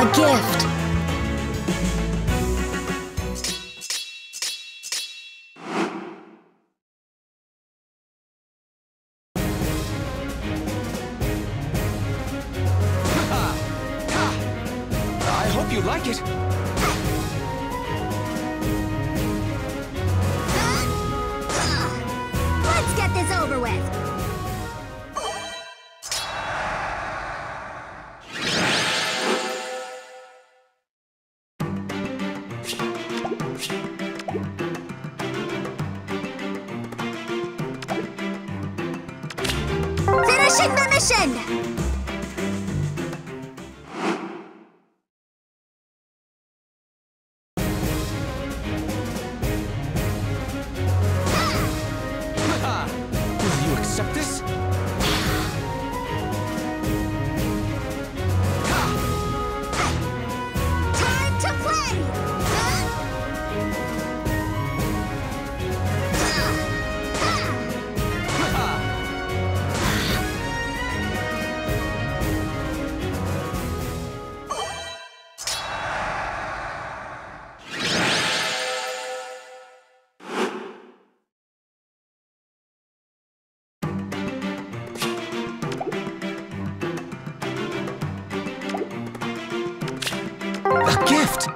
A gift. I hope you like it. Let's get this over with. Mission! Will gift!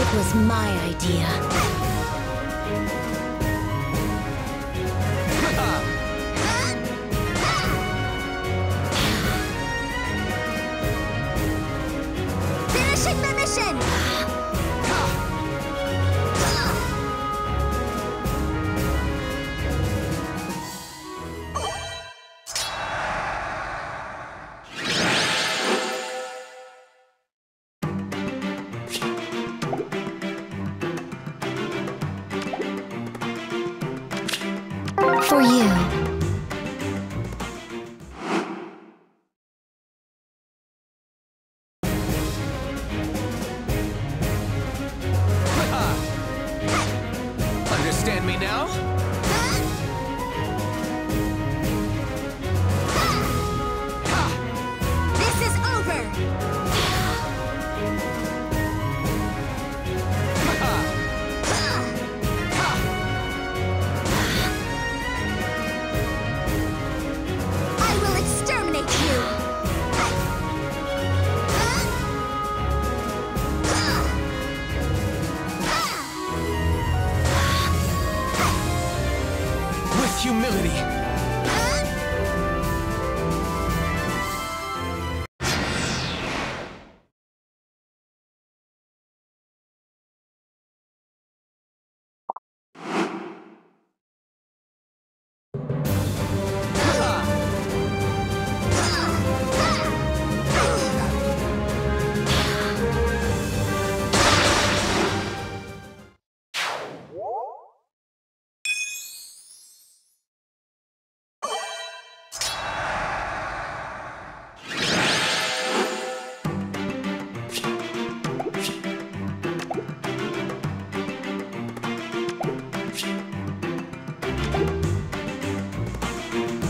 It was my idea. Finishing the mission!